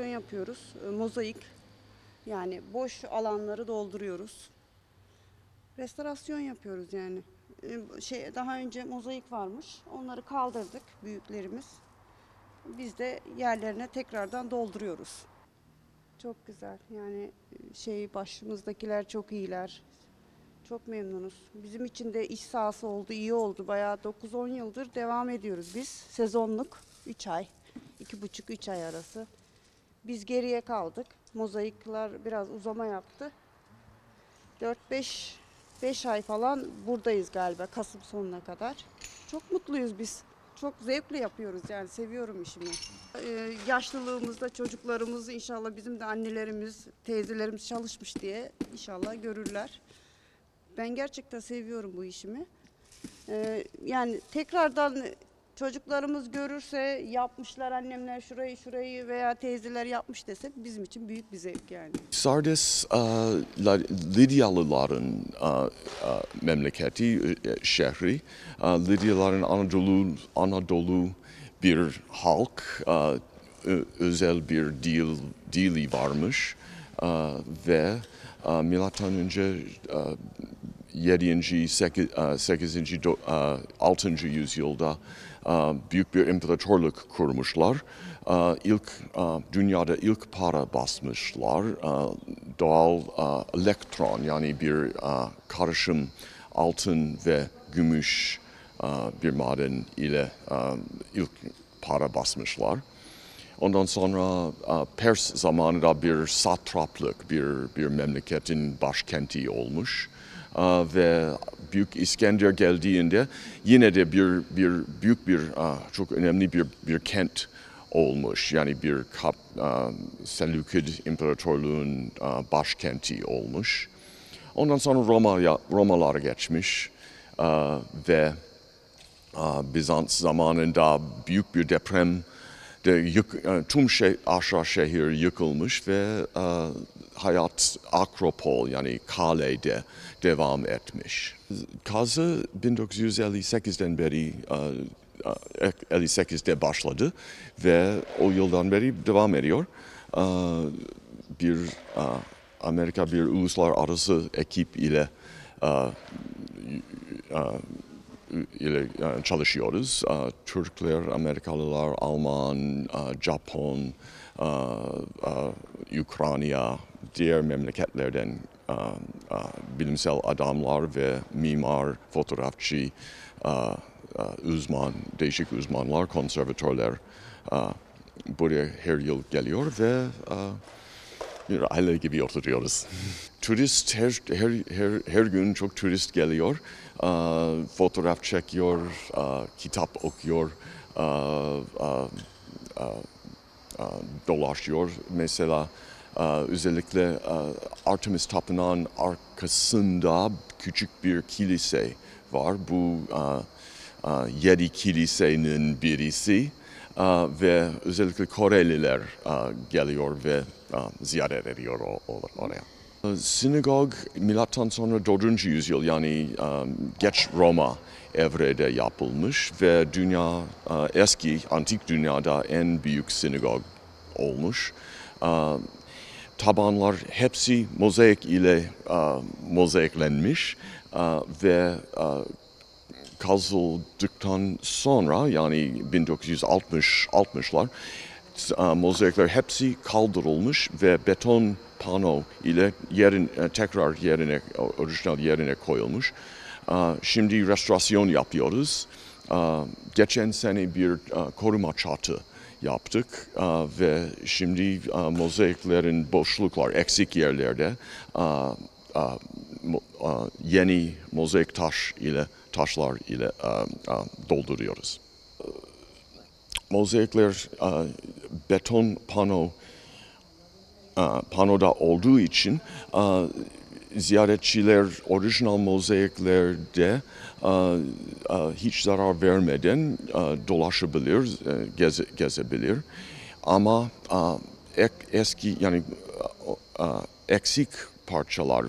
yapıyoruz. e, Mozaik. Yani boş alanları dolduruyoruz. Restorasyon yapıyoruz yani. E, Şey daha önce mozaik varmış. Onları kaldırdık büyüklerimiz. Biz de yerlerine tekrardan dolduruyoruz. Çok güzel. Yani e, şey başımızdakiler çok iyiler. Çok memnunuz. Bizim için de iş sahası oldu, iyi oldu. Bayağı 9-10 yıldır devam ediyoruz biz. Sezonluk 3 ay, 2,5-3 ay arası. Biz geriye kaldık. Mozaikler biraz uzama yaptı. 4-5 5 ay falan buradayız galiba Kasım sonuna kadar. Çok mutluyuz biz. Çok zevkle yapıyoruz yani seviyorum işimi. Ee, yaşlılığımızda çocuklarımız inşallah bizim de annelerimiz, teyzelerimiz çalışmış diye inşallah görürler. Ben gerçekten seviyorum bu işimi. Ee, yani tekrardan çocuklarımız görürse yapmışlar annemler şurayı şurayı veya teyzeler yapmış dese bizim için büyük bir zevk yani. Sardis e, La- Lidyalıların e, e, memleketi, şehri. Lidyalıların Anadolu, Anadolu bir halk, özel bir dil, dili varmış ve milattan önce 7. 8. 8. 6. yüzyılda e, büyük bir imparatorluk kurmuşlar. E, İlk e, dünyada ilk para basmışlar. Doğal elektron yani bir karışım altın ve gümüş bir maden ile ilk para basmışlar. Ondan sonra Pers zamanında bir satraplık, bir, bir memleketin başkenti olmuş. Ve Büyük İskender geldiğinde yine de bir, bir büyük bir, çok önemli bir, bir kent olmuş. Yani bir kap, e, Seleucid İmparatorluğun e, başkenti olmuş. Ondan sonra Roma, Romalar geçmiş ve Bizans zamanında büyük bir deprem de yık, e, tüm şey, aşağı şehir yıkılmış ve e, hayat Akropol yani kalede devam etmiş. Kazı 1958'den beri e, e, 58'de başladı ve o yıldan beri devam ediyor. E, bir e, Amerika bir uluslararası ekip ile e, ile e, çalışıyoruz. E, Türkler, Amerikalılar, Alman, e, Japon, Ukrayna, diğer memleketlerden bilimsel adamlar ve mimar, fotoğrafçı, uzman, değişik uzmanlar, konservatörler buraya her yıl geliyor ve aile gibi oturuyoruz. turist her, her, her, her gün çok turist geliyor. Fotoğraf çekiyor, kitap okuyor, dolaşıyor. Mesela özellikle Artemis Tapınağı'nın arkasında küçük bir kilise var. Bu yedi kilisenin birisi. Aa, ve özellikle Koreliler aa, geliyor ve aa, ziyaret ediyor oraya. Aa, Sinagog milattan sonra 4. yüzyıl yani aa, geç Roma evrede yapılmış ve dünya eski antik dünyada en büyük sinagog olmuş. Aa, tabanlar hepsi mozaik ile mozaiklenmiş ve kazıldıktan sonra yani 1960 60'lar e, mozaikler hepsi kaldırılmış ve beton pano ile yerin e, tekrar yerine orijinal yerine koyulmuş. E, Şimdi restorasyon yapıyoruz. Geçen sene bir koruma çatı yaptık ve şimdi mozaiklerin boşluklar eksik yerlerde yeni mozaik taş ile taşlar ile e, e, dolduruyoruz. Mozaikler e, beton pano panoda olduğu için ziyaretçiler orijinal mozaiklerde hiç zarar vermeden dolaşabilir, geze, gezebilir. Ama ek, eski yani eksik parçalar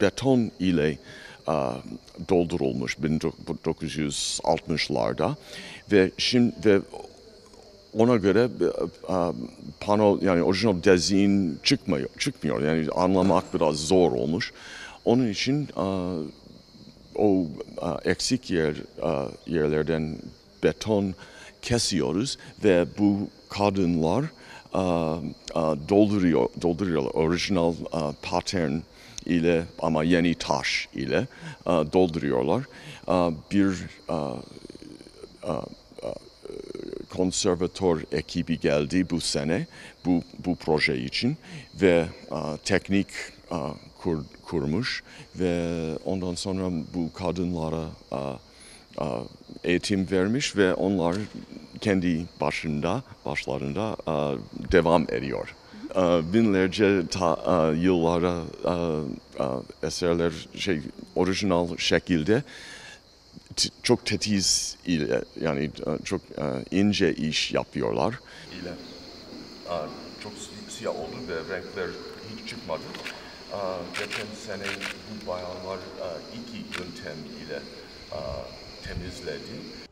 beton ile doldurulmuş 1960'larda ve şimdi ve ona göre pano yani orijinal dezin çıkmıyor, çıkmıyor. Yani anlamak biraz zor olmuş. Onun için o eksik yer yerlerden beton kesiyoruz ve bu kadınlar dolduruyor dolduruyorlar orijinal pattern ile ama yeni taş ile e, dolduruyorlar. E, bir e, konservatör ekibi geldi bu sene bu bu proje için ve teknik kur, kurmuş ve ondan sonra bu kadınlara eğitim vermiş ve onlar kendi başında başlarında e, devam ediyor. E, binlerce ta, e, yıllara e, eserler şey orijinal şekilde çok tetiz ile yani çok ince iş yapıyorlar. İle çok si- siyah oldu ve renkler hiç çıkmadı. Geçen sene bu bayanlar iki yöntem ile temizledi.